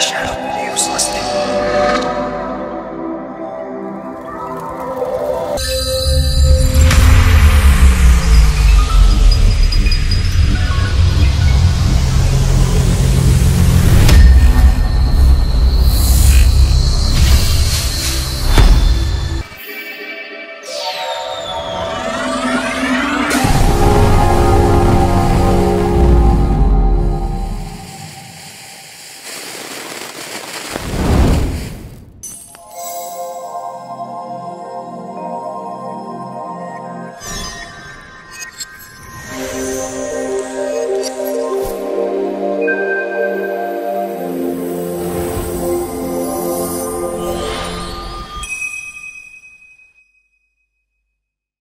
shadow.